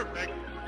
Perfect.